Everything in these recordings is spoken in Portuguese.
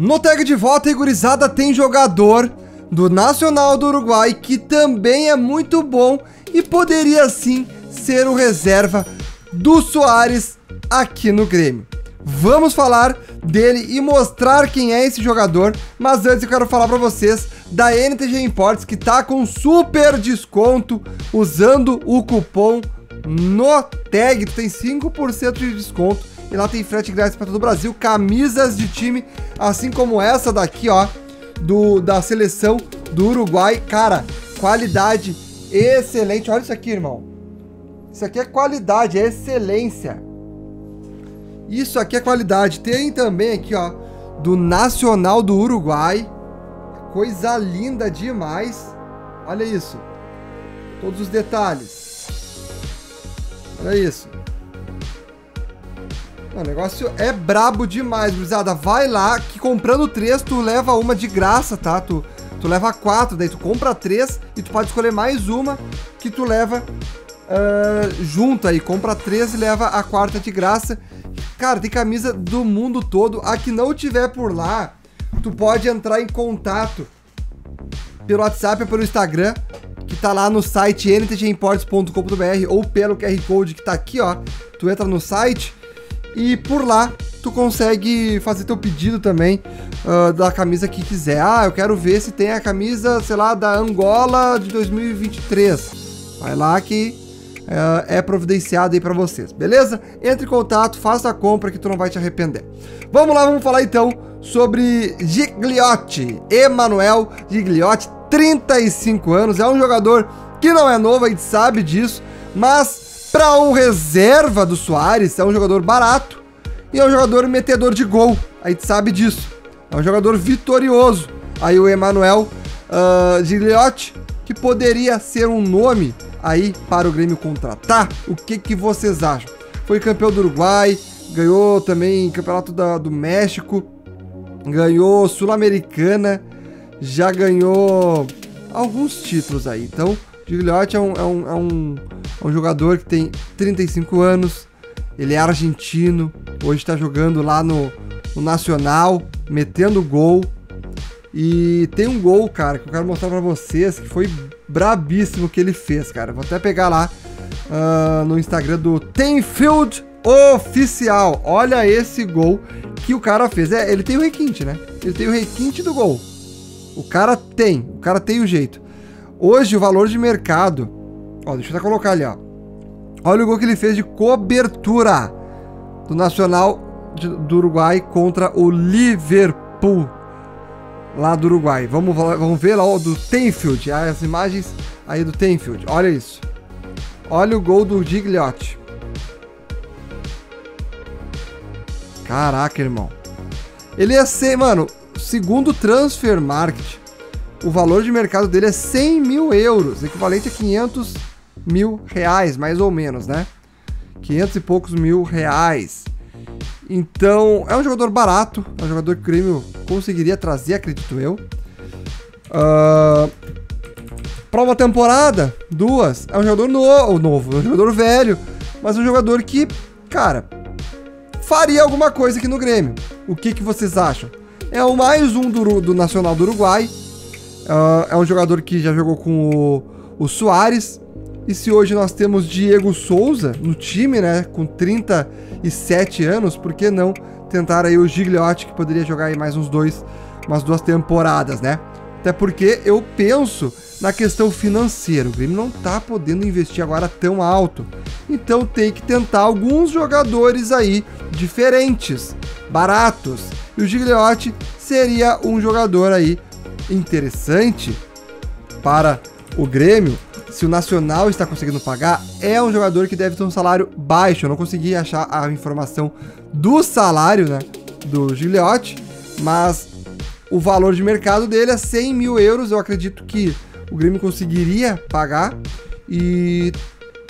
No tag de volta, gurizada, tem jogador do Nacional do Uruguai que também é muito bom e poderia sim ser o reserva do Soares aqui no Grêmio. Vamos falar dele e mostrar quem é esse jogador, mas antes eu quero falar para vocês da NTG Imports que tá com super desconto usando o cupom no tag, tu tem 5% de desconto e lá tem frete grátis para todo o Brasil, camisas de time, assim como essa daqui, ó, do da seleção do Uruguai. Cara, qualidade excelente. Olha isso aqui, irmão. Isso aqui é qualidade, é excelência. Isso aqui é qualidade. Tem também aqui, ó, do Nacional do Uruguai. Coisa linda demais. Olha isso. Todos os detalhes. Olha isso. O negócio é brabo demais, gurizada. Vai lá, que comprando três, tu leva uma de graça, tá? Tu, tu leva quatro, daí tu compra três e tu pode escolher mais uma que tu leva uh, junto aí. Compra três e leva a quarta de graça. Cara, tem camisa do mundo todo. A que não tiver por lá, tu pode entrar em contato pelo WhatsApp ou pelo Instagram, que tá lá no site ntgimports.com.br ou pelo QR Code que tá aqui, ó. Tu entra no site e por lá tu consegue fazer teu pedido também uh, da camisa que quiser. Ah, eu quero ver se tem a camisa, sei lá, da Angola de 2023. Vai lá que uh, é providenciado aí para vocês, beleza? Entre em contato, faça a compra que tu não vai te arrepender. Vamos lá, vamos falar então sobre Gigliotti. Emanuel Gigliotti, 35 anos, é um jogador que não é novo, a gente sabe disso, mas para um reserva do Soares, é um jogador barato e é um jogador metedor de gol. A gente sabe disso. É um jogador vitorioso. Aí o Emanuel uh, Gigliotti, que poderia ser um nome aí para o Grêmio contratar. O que, que vocês acham? Foi campeão do Uruguai, ganhou também campeonato da, do México, ganhou Sul-Americana, já ganhou alguns títulos aí. Então, Gigliotti é um, é um, é um é um jogador que tem 35 anos, ele é argentino, hoje está jogando lá no, no, Nacional, metendo gol. E tem um gol, cara, que eu quero mostrar para vocês, que foi brabíssimo que ele fez, cara. Vou até pegar lá uh, no Instagram do Tenfield Oficial. Olha esse gol que o cara fez. É, ele tem o requinte, né? Ele tem o requinte do gol. O cara tem, o cara tem o jeito. Hoje o valor de mercado Ó, deixa eu até colocar ali, ó. Olha o gol que ele fez de cobertura do Nacional do Uruguai contra o Liverpool. Lá do Uruguai. Vamos, vamos ver lá o do Tenfield. As imagens aí do Tenfield. Olha isso. Olha o gol do Gigliotti. Caraca, irmão. Ele ia ser, mano, segundo Transfer Market, o valor de mercado dele é 100 mil euros, equivalente a 500 mil reais, mais ou menos, né? 500 e poucos mil reais. Então, é um jogador barato, é um jogador que o Grêmio conseguiria trazer, acredito eu. Uh, para uma temporada, duas, é um jogador no novo, é um jogador velho, mas um jogador que, cara, faria alguma coisa aqui no Grêmio. O que, que vocês acham? É o mais um do, do Nacional do Uruguai. Uh, é um jogador que já jogou com o, o Soares, e se hoje nós temos Diego Souza no time, né, com 37 anos, por que não tentar aí o Gigliotti, que poderia jogar aí mais uns dois, umas duas temporadas, né? Até porque eu penso na questão financeira. O Grêmio não tá podendo investir agora tão alto. Então tem que tentar alguns jogadores aí diferentes, baratos. E o Gigliotti seria um jogador aí interessante para o Grêmio se o Nacional está conseguindo pagar, é um jogador que deve ter um salário baixo. Eu não consegui achar a informação do salário né, do Gigliotti, mas o valor de mercado dele é 100 mil euros. Eu acredito que o Grêmio conseguiria pagar. E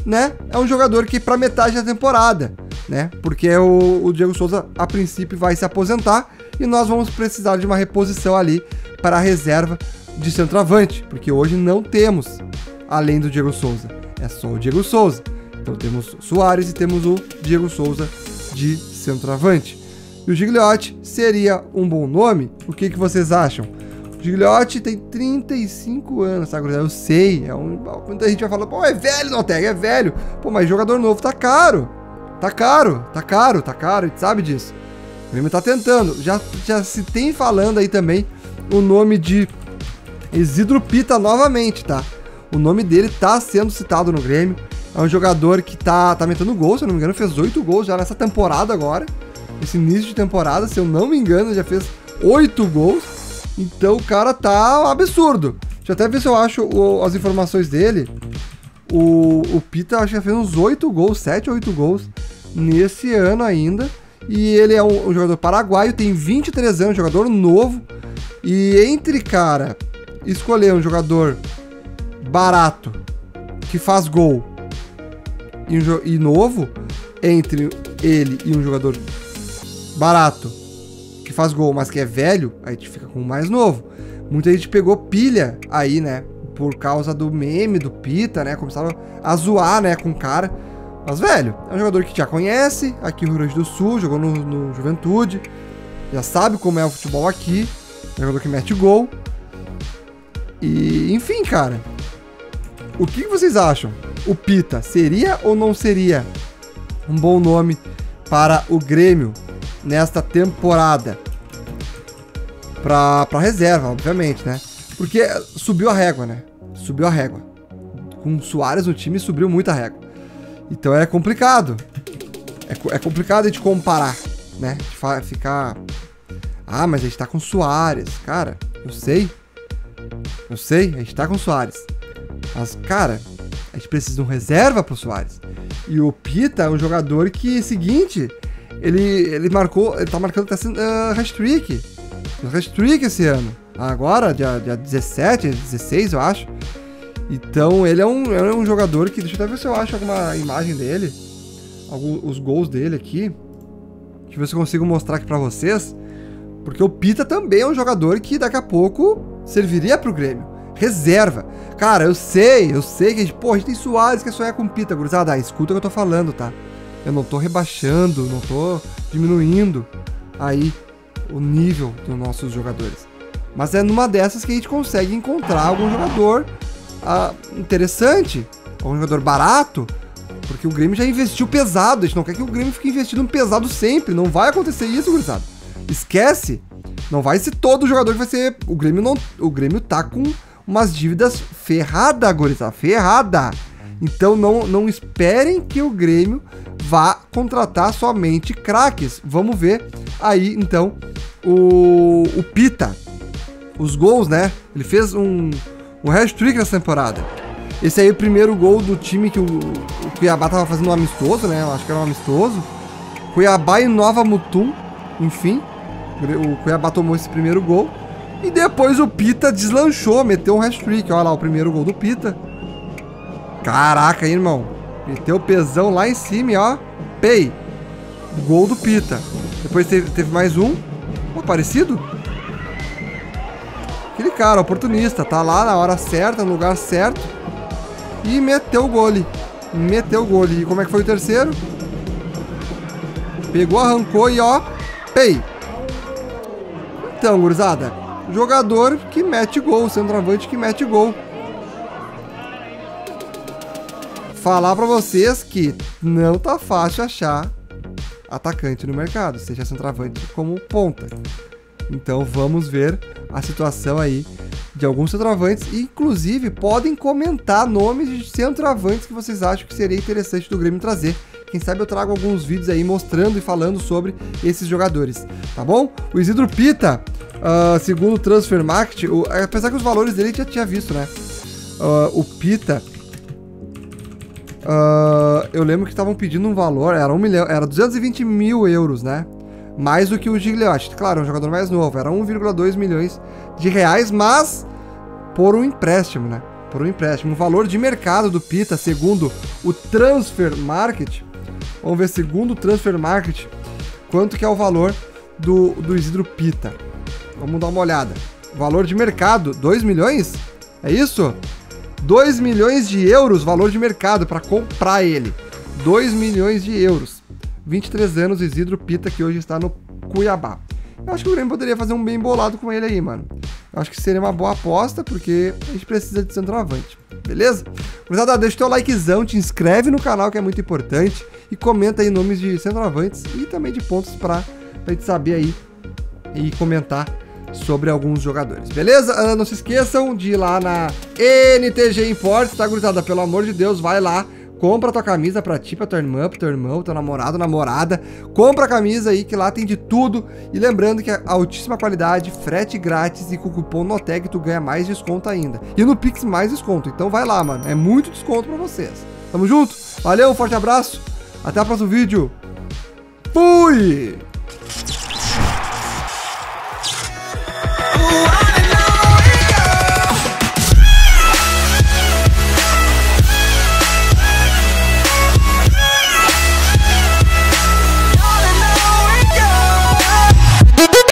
né, é um jogador que para metade da temporada, né? Porque o, o Diego Souza a princípio vai se aposentar e nós vamos precisar de uma reposição ali para a reserva de centroavante, porque hoje não temos além do Diego Souza. É só o Diego Souza. Então temos Soares e temos o Diego Souza de centroavante. E o Gigliotti seria um bom nome? O que, que vocês acham? O Gigliotti tem 35 anos, tá, Eu sei, é um, muita gente vai falar, pô, é velho, não, é velho. Pô, mas jogador novo tá caro. Tá caro, tá caro, tá caro, a gente sabe disso. O Grêmio tá tentando. Já, já se tem falando aí também o nome de Isidro Pita novamente, tá? O nome dele tá sendo citado no Grêmio. É um jogador que tá, tá metendo gols, se eu não me engano, fez oito gols já nessa temporada agora. Esse início de temporada, se eu não me engano, já fez oito gols. Então o cara tá absurdo. Deixa eu até ver se eu acho o, as informações dele. O, o Pita acho que já fez uns oito gols, sete oito gols nesse ano ainda. E ele é um, jogador paraguaio, tem 23 anos, jogador novo. E entre, cara, escolher um jogador barato que faz gol e, um, e novo, entre ele e um jogador barato que faz gol, mas que é velho, aí a gente fica com o mais novo. Muita gente pegou pilha aí, né? Por causa do meme do Pita, né? Começaram a zoar, né, com o cara. Mas, velho, é um jogador que já conhece aqui no Rio Grande do Sul, jogou no, no Juventude, já sabe como é o futebol aqui. É um jogador que mete gol. E, enfim, cara. O que vocês acham? O Pita seria ou não seria um bom nome para o Grêmio nesta temporada? Pra reserva, obviamente, né? Porque subiu a régua, né? Subiu a régua. Com o Soares no time, subiu muito a régua. Então é complicado. É, é complicado de comparar, né? De ficar. Ah, mas a gente tá com Soares. Cara, eu sei. Eu sei, a gente tá com Soares. Mas, cara, a gente precisa de um reserva pro Soares. E o Pita é um jogador que, seguinte, ele, ele marcou. Ele tá marcando até uh, hat-trick. Esse ano. Agora, dia, dia 17, 16, eu acho. Então ele é um, é um jogador que. Deixa eu até ver se eu acho alguma imagem dele. Alguns, os gols dele aqui. Deixa eu ver se eu consigo mostrar aqui pra vocês. Porque o Pita também é um jogador que daqui a pouco serviria pro Grêmio. Reserva. Cara, eu sei, eu sei que a gente, pô, a gente tem Soares que é sonhar com Pita, gurizada. Ah, escuta o que eu tô falando, tá? Eu não tô rebaixando, não tô diminuindo aí o nível dos nossos jogadores. Mas é numa dessas que a gente consegue encontrar algum jogador ah, interessante, um jogador barato, porque o Grêmio já investiu pesado. A gente não quer que o Grêmio fique investindo pesado sempre. Não vai acontecer isso, gurizada. Esquece. Não vai ser todo jogador que vai ser. O Grêmio não. O Grêmio tá com umas dívidas ferrada, gurizada. Ferrada. Então não, não esperem que o Grêmio vá contratar somente craques. Vamos ver aí então o, o Pita. Os gols, né? Ele fez um, um hat-trick nessa temporada. Esse aí é o primeiro gol do time que o, o Cuiabá tava fazendo um amistoso, né? Eu acho que era um amistoso. Cuiabá e Nova Mutum, enfim. O Cuiabá tomou esse primeiro gol. E depois o Pita deslanchou, meteu um hat-trick. Olha lá o primeiro gol do Pita. Caraca, hein, irmão. Meteu o pesão lá em cima, ó. Pei. Gol do Pita. Depois teve, teve mais um. Pô, parecido? Cara, oportunista, tá lá na hora certa, no lugar certo. E meteu o gole. Meteu o gole. E como é que foi o terceiro? Pegou, arrancou e ó, pei. Então, gurizada, jogador que mete gol, centroavante que mete gol. Falar pra vocês que não tá fácil achar atacante no mercado, seja centroavante como ponta. Então vamos ver a situação aí de alguns centroavantes. E, inclusive, podem comentar nomes de centroavantes que vocês acham que seria interessante do Grêmio trazer. Quem sabe eu trago alguns vídeos aí mostrando e falando sobre esses jogadores, tá bom? O Isidro Pita, uh, segundo o Transfer Market, o, apesar que os valores dele já tinha visto, né? Uh, o Pita, uh, eu lembro que estavam pedindo um valor, era um milhão, era 220 mil euros, né? Mais do que o Gigliotti. Claro, é um jogador mais novo, era 1,2 milhões de reais, mas por um empréstimo, né? Por um empréstimo. O valor de mercado do Pita, segundo o Transfer Market, vamos ver, segundo o Transfer Market, quanto que é o valor do, do Isidro Pita. Vamos dar uma olhada. Valor de mercado, 2 milhões? É isso? 2 milhões de euros, valor de mercado para comprar ele. 2 milhões de euros. 23 anos, Isidro Pita, que hoje está no Cuiabá. Eu acho que o Grêmio poderia fazer um bem bolado com ele aí, mano. Eu acho que seria uma boa aposta, porque a gente precisa de centroavante. Beleza? Gurizada, deixa o teu likezão, te inscreve no canal que é muito importante e comenta aí nomes de centroavantes e também de pontos pra, pra gente saber aí e comentar sobre alguns jogadores, beleza? Uh, não se esqueçam de ir lá na NTG Imports, tá, gurizada? Pelo amor de Deus, vai lá, Compra tua camisa pra ti, pra tua irmã, pro teu irmão, teu namorado, namorada. Compra a camisa aí que lá tem de tudo. E lembrando que é altíssima qualidade, frete grátis e com o cupom NOTEG tu ganha mais desconto ainda. E no Pix mais desconto. Então vai lá, mano. É muito desconto pra vocês. Tamo junto. Valeu, um forte abraço. Até o próximo vídeo. Fui!